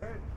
Hey.